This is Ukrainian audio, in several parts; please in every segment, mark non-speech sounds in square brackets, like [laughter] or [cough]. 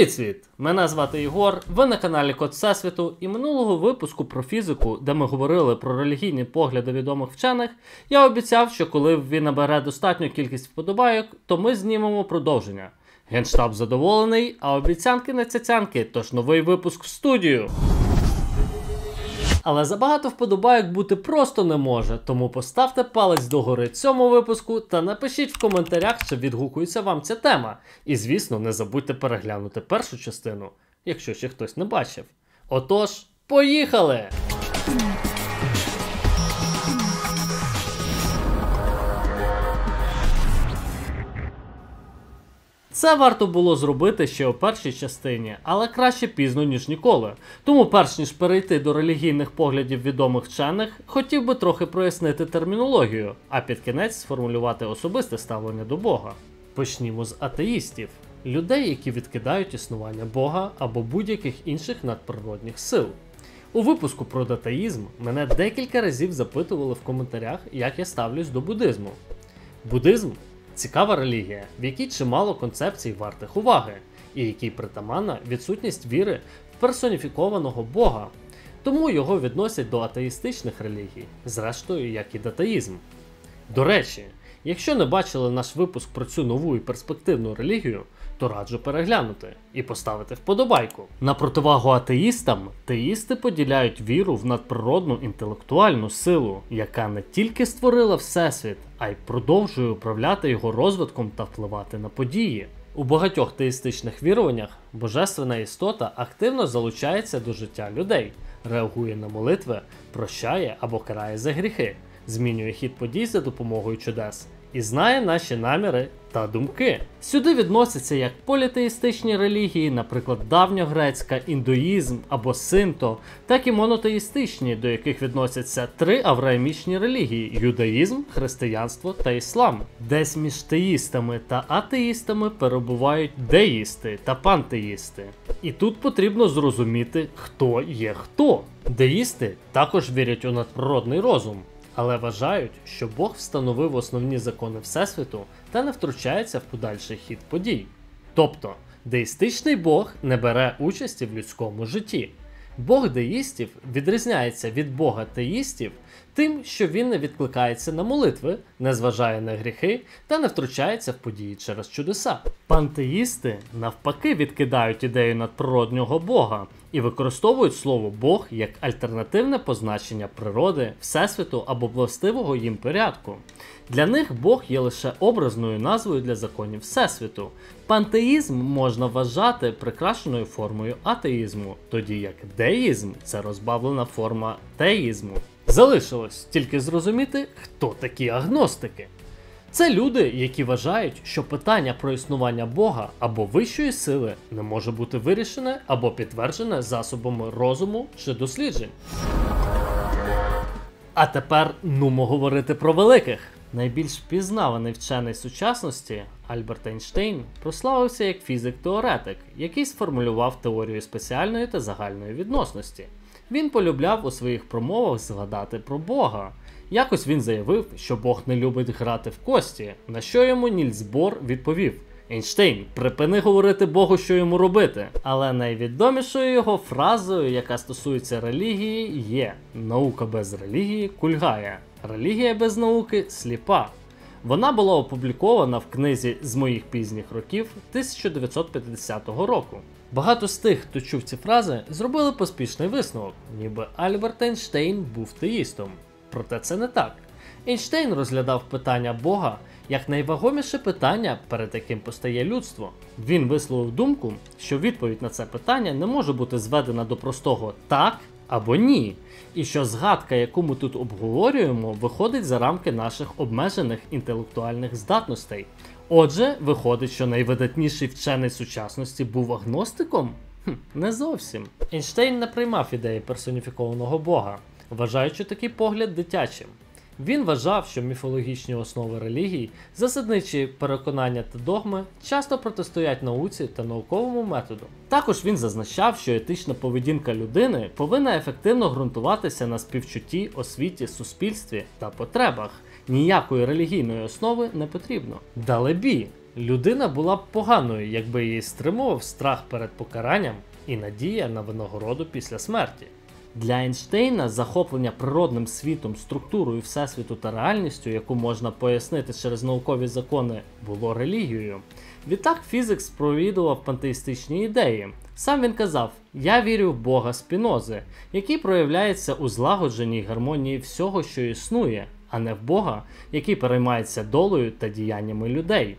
Привіт! Мене звати Ігор. Ви на каналі Код Всесвіту, і минулого випуску про фізику, де ми говорили про релігійні погляди відомих вчених, я обіцяв, що коли він набере достатню кількість вподобайок, то ми знімемо продовження. Генштаб задоволений, а обіцянки не цяцянки, тож новий випуск в студію. Але забагато вподобайок бути просто не може, тому поставте палець догори цьому випуску та напишіть в коментарях, чи відгукується вам ця тема. І звісно, не забудьте переглянути першу частину, якщо ще хтось не бачив. Отож, поїхали! Це варто було зробити ще у першій частині, але краще пізно, ніж ніколи. Тому, перш ніж перейти до релігійних поглядів відомих вчених, хотів би трохи прояснити термінологію, а під кінець сформулювати особисте ставлення до Бога. Почнімо з атеїстів, людей, які відкидають існування Бога або будь-яких інших надприродних сил. У випуску про датаїзм мене декілька разів запитували в коментарях, як я ставлюсь до буддизму. Буддизм Цікава релігія, в якій чимало концепцій вартих уваги, і якій притаманна відсутність віри в персоніфікованого Бога, тому його відносять до атеїстичних релігій, зрештою, як і датаїзм. До речі, якщо не бачили наш випуск про цю нову і перспективну релігію, то раджу переглянути і поставити вподобайку. На противагу атеїстам, теїсти поділяють віру в надприродну інтелектуальну силу, яка не тільки створила Всесвіт, а й продовжує управляти його розвитком та впливати на події. У багатьох теїстичних віруваннях божественна істота активно залучається до життя людей, реагує на молитви, прощає або карає за гріхи, змінює хід подій за допомогою чудес і знає наші наміри та думки. Сюди відносяться як політеїстичні релігії, наприклад, давньогрецька, індуїзм або синто, так і монотеїстичні, до яких відносяться три авраамічні релігії: юдаїзм, християнство та іслам. Десь між теїстами та атеїстами перебувають деїсти та пантеїсти. І тут потрібно зрозуміти, хто є хто. Деїсти також вірять у надприродний розум але вважають, що Бог встановив основні закони Всесвіту та не втручається в подальший хід подій. Тобто, деїстичний Бог не бере участі в людському житті. Бог деїстів відрізняється від Бога теїстів тим, що він не відкликається на молитви, не зважає на гріхи та не втручається в події через чудеса. Пантеїсти навпаки відкидають ідею надприроднього Бога і використовують слово Бог як альтернативне позначення природи, всесвіту або властивого їм порядку. Для них Бог є лише образною назвою для законів Всесвіту. Пантеїзм можна вважати прикрашеною формою атеїзму, тоді як деїзм це розбавлена форма теїзму. Залишилось тільки зрозуміти, хто такі агностики. Це люди, які вважають, що питання про існування Бога або вищої сили не може бути вирішене або підтверджене засобами розуму чи досліджень. А тепер нумо говорити про великих. Найбільш впізнаваний вчений сучасності Альберт Ейнштейн прославився як фізик-теоретик, який сформулював теорію спеціальної та загальної відносності. Він полюбляв у своїх промовах згадати про Бога. Якось він заявив, що Бог не любить грати в кості, на що йому Нільс Бор відповів: Ейнштейн, припини говорити Богу, що йому робити. Але найвідомішою його фразою, яка стосується релігії, є: наука без релігії кульгає, релігія без науки сліпа. Вона була опублікована в книзі з моїх пізніх років 1950 року. Багато з тих, хто чув ці фрази, зробили поспішний висновок, ніби Альберт Ейнштейн був теїстом. Проте це не так. Ейнштейн розглядав питання Бога як найвагоміше питання, перед яким постає людство. Він висловив думку, що відповідь на це питання не може бути зведена до простого так або ні, і що згадка, яку ми тут обговорюємо, виходить за рамки наших обмежених інтелектуальних здатностей. Отже, виходить, що найвидатніший вчений сучасності був агностиком? Хм, Не зовсім. Ейнштейн не приймав ідеї персоніфікованого Бога, вважаючи такий погляд дитячим. Він вважав, що міфологічні основи релігій, засадничі переконання та догми часто протистоять науці та науковому методу. Також він зазначав, що етична поведінка людини повинна ефективно ґрунтуватися на співчутті, освіті, суспільстві та потребах. Ніякої релігійної основи не потрібно. Далебі, Людина була б поганою, якби її стримував страх перед покаранням і надія на винагороду після смерті. Для Ейнштейна захоплення природним світом, структурою Всесвіту та реальністю, яку можна пояснити через наукові закони, було релігією. Відтак фізик сповідував пантеїстичні ідеї. Сам він казав: Я вірю в Бога Спінози, який проявляється у злагодженій гармонії всього, що існує, а не в Бога, який переймається долею та діяннями людей.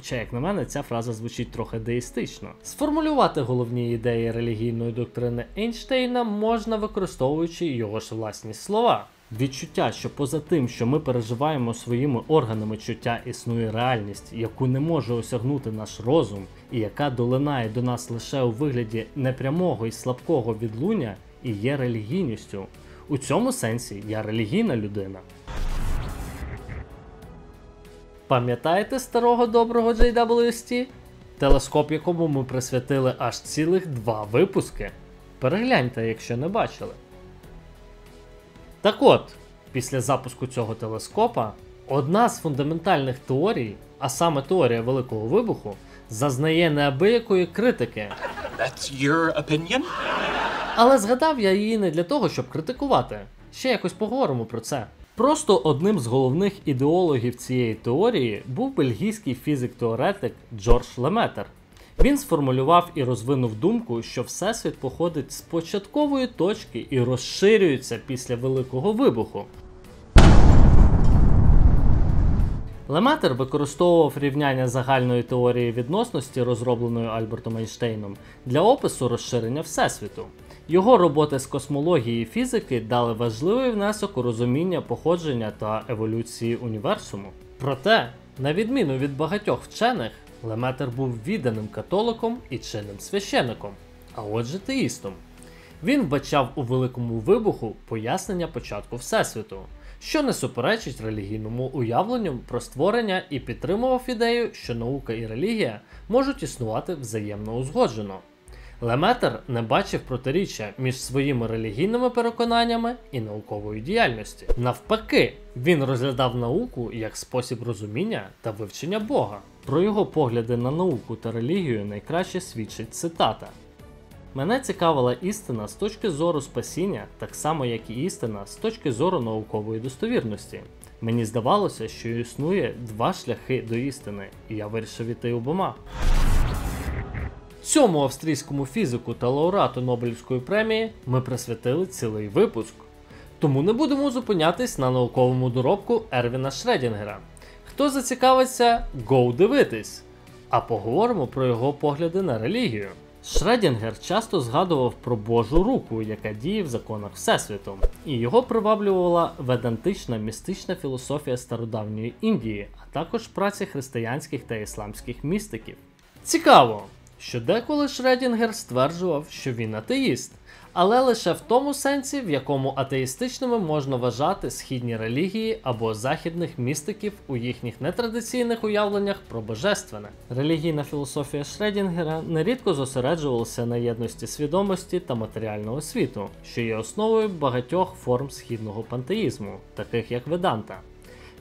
Хоча, як на мене, ця фраза звучить трохи деїстично. Сформулювати головні ідеї релігійної доктрини Ейнштейна можна використовуючи його ж власні слова. Відчуття, що поза тим, що ми переживаємо своїми органами чуття, існує реальність, яку не може осягнути наш розум, і яка долинає до нас лише у вигляді непрямого і слабкого відлуння, і є релігійністю. У цьому сенсі я релігійна людина. Пам'ятаєте старого доброго JWST? Телескоп, якому ми присвятили аж цілих два випуски. Перегляньте, якщо не бачили. Так от, після запуску цього телескопа, одна з фундаментальних теорій, а саме теорія Великого Вибуху, зазнає неабиякої критики. That's your opinion? Але згадав я її не для того, щоб критикувати. Ще якось поговоримо про це. Просто одним з головних ідеологів цієї теорії був бельгійський фізик-теоретик Джордж Леметер. Він сформулював і розвинув думку, що Всесвіт походить з початкової точки і розширюється після Великого вибуху. Леметер використовував рівняння загальної теорії відносності, розробленої Альбертом Ейнштейном, для опису розширення Всесвіту. Його роботи з космології і фізики дали важливий внесок у розуміння походження та еволюції універсуму. Проте, на відміну від багатьох вчених, Леметер був відданим католиком і чинним священником, а отже теїстом. Він вбачав у великому вибуху пояснення початку Всесвіту, що не суперечить релігійному уявленню про створення і підтримував ідею, що наука і релігія можуть існувати взаємно узгоджено. Леметер не бачив протиріччя між своїми релігійними переконаннями і науковою діяльністю. Навпаки, він розглядав науку як спосіб розуміння та вивчення Бога. Про його погляди на науку та релігію найкраще свідчить цитата. Мене цікавила істина з точки зору спасіння, так само як і істина з точки зору наукової достовірності. Мені здавалося, що існує два шляхи до істини, і я вирішив іти обома. Цьому австрійському фізику та лауреату Нобелівської премії ми присвятили цілий випуск. Тому не будемо зупинятись на науковому доробку Ервіна Шредінгера. Хто зацікавиться, гоу дивитись! А поговоримо про його погляди на релігію. Шредінгер часто згадував про Божу руку, яка діє в законах Всесвіту, і його приваблювала ведантична містична філософія стародавньої Індії, а також праці християнських та ісламських містиків. Цікаво, що деколи Шредінгер стверджував, що він атеїст, але лише в тому сенсі, в якому атеїстичними можна вважати східні релігії або західних містиків у їхніх нетрадиційних уявленнях про божественне. Релігійна філософія Шредінгера нерідко зосереджувалася на єдності свідомості та матеріального світу, що є основою багатьох форм східного пантеїзму, таких як Веданта.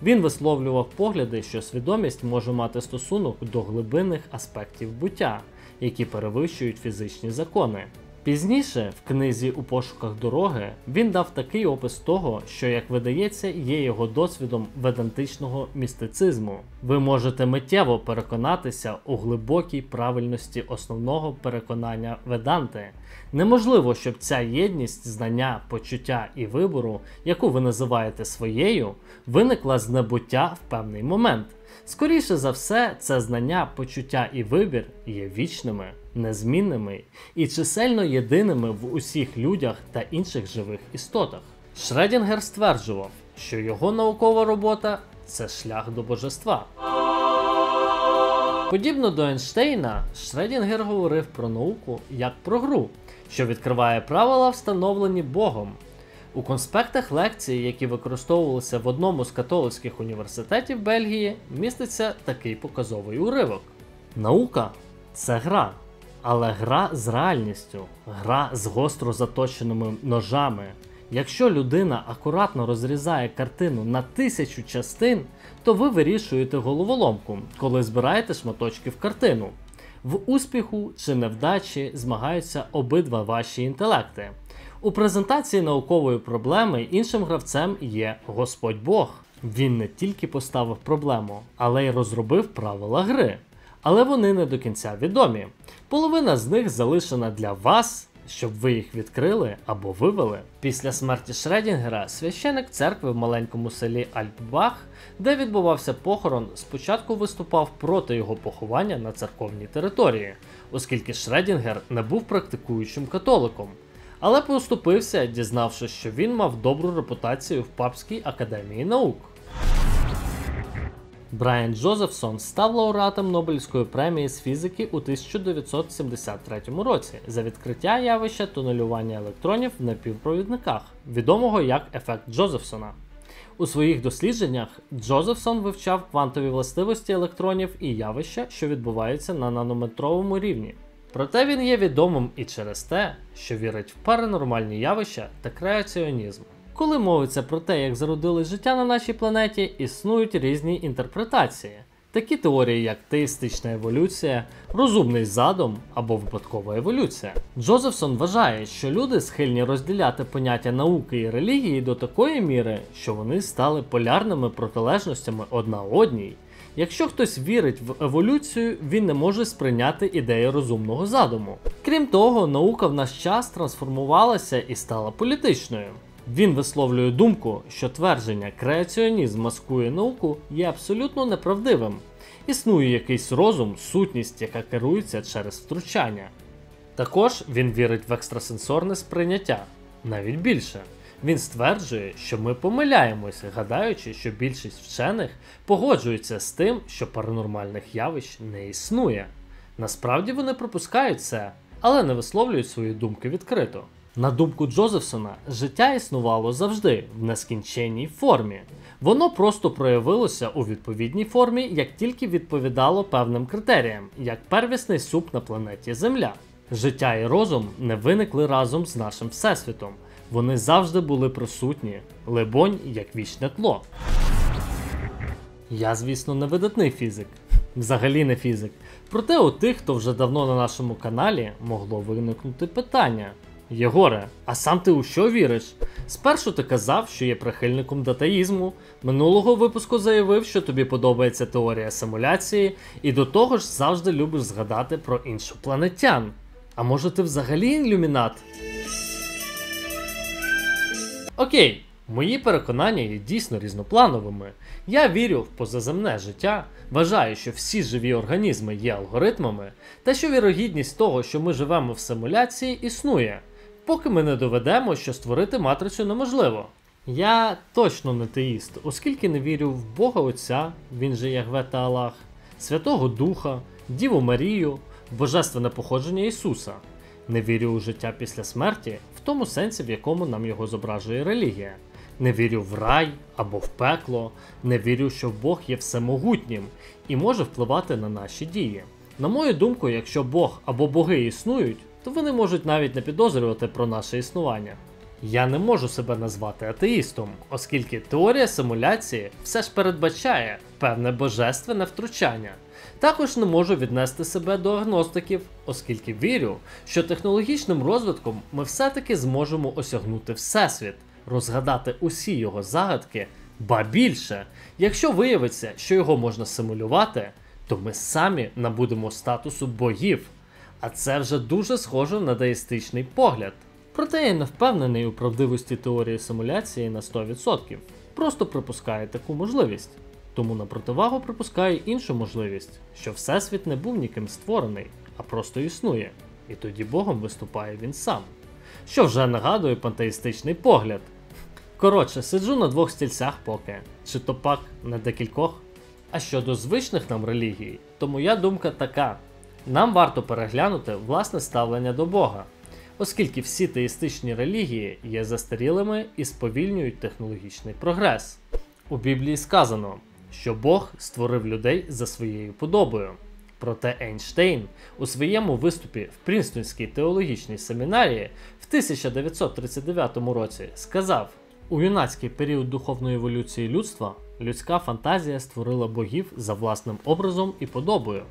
Він висловлював погляди, що свідомість може мати стосунок до глибинних аспектів буття, які перевищують фізичні закони. Пізніше, в книзі У пошуках дороги, він дав такий опис того, що, як видається, є його досвідом ведантичного містицизму. Ви можете миттєво переконатися у глибокій правильності основного переконання веданти. Неможливо, щоб ця єдність знання, почуття і вибору, яку ви називаєте своєю, виникла з небуття в певний момент. Скоріше за все, це знання, почуття і вибір є вічними, незмінними і чисельно єдиними в усіх людях та інших живих істотах. Шредінгер стверджував, що його наукова робота це шлях до божества. Подібно до Ейнштейна, Шредінгер говорив про науку як про гру, що відкриває правила, встановлені Богом. У конспектах лекцій, які використовувалися в одному з католицьких університетів Бельгії, міститься такий показовий уривок: Наука це гра, але гра з реальністю, гра з гостро заточеними ножами, Якщо людина акуратно розрізає картину на тисячу частин, то ви вирішуєте головоломку, коли збираєте шматочки в картину. В успіху чи невдачі змагаються обидва ваші інтелекти. У презентації наукової проблеми іншим гравцем є Господь Бог. Він не тільки поставив проблему, але й розробив правила гри. Але вони не до кінця відомі. Половина з них залишена для вас, щоб ви їх відкрили або вивели. Після смерті Шредінгера священик церкви в маленькому селі Альпбах, де відбувався похорон, спочатку виступав проти його поховання на церковній території, оскільки Шредінгер не був практикуючим католиком. Але поступився, дізнавшись, що він мав добру репутацію в Папській академії наук. Брайан Джозефсон став лауреатом Нобелівської премії з фізики у 1973 році за відкриття явища тунелювання електронів в напівпровідниках, відомого як ефект Джозефсона. У своїх дослідженнях Джозефсон вивчав квантові властивості електронів і явища, що відбуваються на нанометровому рівні. Проте він є відомим і через те, що вірить в паранормальні явища та креаціонізм. Коли мовиться про те, як зародилось життя на нашій планеті, існують різні інтерпретації. Такі теорії, як теїстична еволюція, розумний задум або випадкова еволюція. Джозефсон вважає, що люди схильні розділяти поняття науки і релігії до такої міри, що вони стали полярними протилежностями одна одній. Якщо хтось вірить в еволюцію, він не може сприйняти ідеї розумного задуму. Крім того, наука в наш час трансформувалася і стала політичною. Він висловлює думку, що твердження креаціонізм маскує науку є абсолютно неправдивим. Існує якийсь розум, сутність, яка керується через втручання. Також він вірить в екстрасенсорне сприйняття, навіть більше. Він стверджує, що ми помиляємося, гадаючи, що більшість вчених погоджуються з тим, що паранормальних явищ не існує. Насправді вони пропускають це, але не висловлюють свої думки відкрито. На думку Джозефсона, життя існувало завжди в нескінченній формі. Воно просто проявилося у відповідній формі, як тільки відповідало певним критеріям, як первісний суп на планеті Земля. Життя і розум не виникли разом з нашим всесвітом. Вони завжди були присутні, либонь, як вічне тло. Я, звісно, не видатний фізик, взагалі не фізик. Проте у тих, хто вже давно на нашому каналі, могло виникнути питання. Єгоре, а сам ти у що віриш? Спершу ти казав, що є прихильником датаїзму, минулого випуску заявив, що тобі подобається теорія симуляції, і до того ж завжди любиш згадати про іншопланетян. А може ти взагалі ілюмінат? Окей, мої переконання є дійсно різноплановими. Я вірю в позаземне життя, вважаю, що всі живі організми є алгоритмами, та що вірогідність того, що ми живемо в симуляції, існує, поки ми не доведемо, що створити матрицю неможливо. Я точно не теїст, оскільки не вірю в Бога Отця, він же Ягве та Аллах, Святого Духа, Діву Марію, божественне походження Ісуса. Не вірю у життя після смерті в тому сенсі, в якому нам його зображує релігія. Не вірю в рай або в пекло, не вірю, що Бог є всемогутнім і може впливати на наші дії. На мою думку, якщо Бог або боги існують, то вони можуть навіть не підозрювати про наше існування. Я не можу себе назвати атеїстом, оскільки теорія симуляції все ж передбачає певне божественне втручання. Також не можу віднести себе до агностиків, оскільки вірю, що технологічним розвитком ми все-таки зможемо осягнути Всесвіт, розгадати усі його загадки, ба більше, якщо виявиться, що його можна симулювати, то ми самі набудемо статусу богів. А це вже дуже схоже на деїстичний погляд. Проте я не впевнений у правдивості теорії симуляції на 100%. Просто припускаю таку можливість. Тому на противагу припускаю іншу можливість, що Всесвіт не був ніким створений, а просто існує, і тоді Богом виступає він сам. Що вже нагадує пантеїстичний погляд. Коротше, сиджу на двох стільцях поки, чи то пак на декількох. А щодо звичних нам релігій, то моя думка така: нам варто переглянути власне ставлення до Бога, оскільки всі теїстичні релігії є застарілими і сповільнюють технологічний прогрес. У Біблії сказано, що Бог створив людей за своєю подобою. Проте Ейнштейн у своєму виступі в Прінстонській теологічній семінарії в 1939 році сказав: у юнацький період духовної еволюції людства людська фантазія створила богів за власним образом і подобою.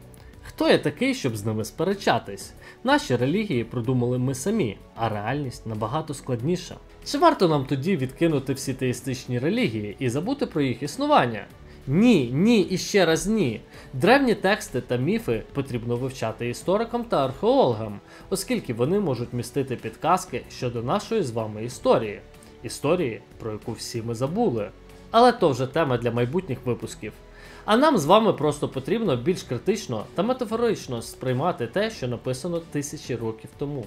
Хто я такий, щоб з ними сперечатись? Наші релігії придумали ми самі, а реальність набагато складніша. Чи варто нам тоді відкинути всі теїстичні релігії і забути про їх існування? Ні, ні і ще раз ні. Древні тексти та міфи потрібно вивчати історикам та археологам, оскільки вони можуть містити підказки щодо нашої з вами історії. Історії, про яку всі ми забули. Але то вже тема для майбутніх випусків. А нам з вами просто потрібно більш критично та метафорично сприймати те, що написано тисячі років тому.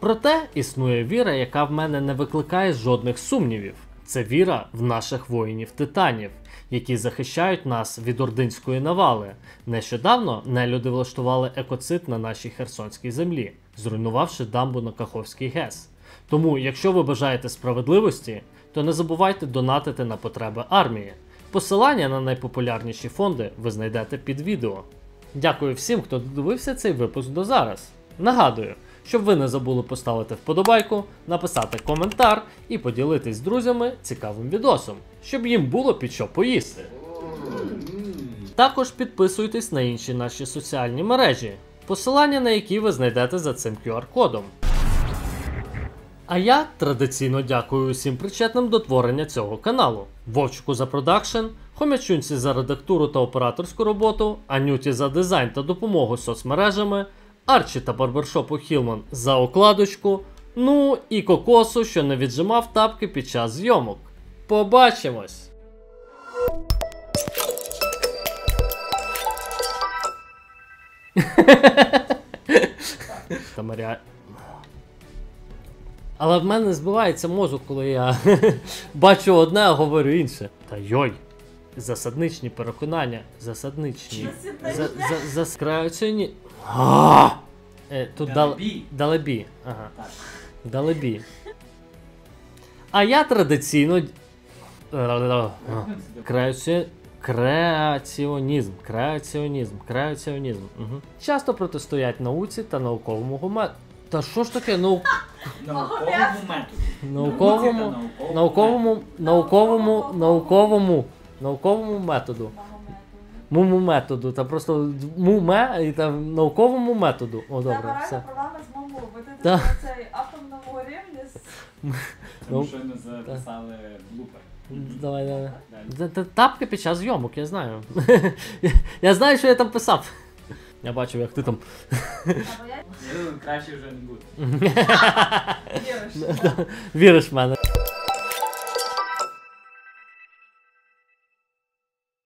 Проте існує віра, яка в мене не викликає жодних сумнівів. Це віра в наших воїнів-титанів, які захищають нас від ординської навали. Нещодавно нелюди влаштували екоцид на нашій херсонській землі, зруйнувавши дамбу на Каховський ГЕС. Тому, якщо ви бажаєте справедливості, то не забувайте донатити на потреби армії. Посилання на найпопулярніші фонди ви знайдете під відео. Дякую всім, хто додивився цей випуск до зараз. Нагадую, щоб ви не забули поставити вподобайку, написати коментар і поділитись з друзями цікавим відосом, щоб їм було під що поїсти. Також підписуйтесь на інші наші соціальні мережі, посилання на які ви знайдете за цим QR-кодом. А я традиційно дякую усім причетним до творення цього каналу: Вовчику за продакшн, Хомячунці за редактуру та операторську роботу, Анюті за дизайн та допомогу соцмережами, Арчі та барбершопу Хілман за окладочку, ну і Кокосу, що не віджимав тапки під час зйомок. Побачимось! [laughs] Та Марія. Але в мене збивається мозок, коли я [laughs] бачу одне, а говорю інше. Та йой. Засадничні переконання. Засадничні. За, за. А! Е, тут Далебі. далебі. Ага. Так. Далебі. А я традиційно. Креаці... Креаціонізм. Креаціонізм. Креаціонізм. Угу. Часто протистоять науці та науковому гумет. Та що ж таке наук... Науковому методу. науковому, науковому, науковому, науковому, науковому методу. Муму методу. Та просто муме і там науковому методу. О, добре, Треба все. реально з мовою, бо ти Да. на цей атомному рівні з Ну. Тому що не записали блупер. Давай, давай. Та- та- Тапки під час зйомок, я знаю. Я знаю, що я там писав. Я бачив, як ти там. Ну, Краще вже не буде. віриш. [laughs] Віриш в мене.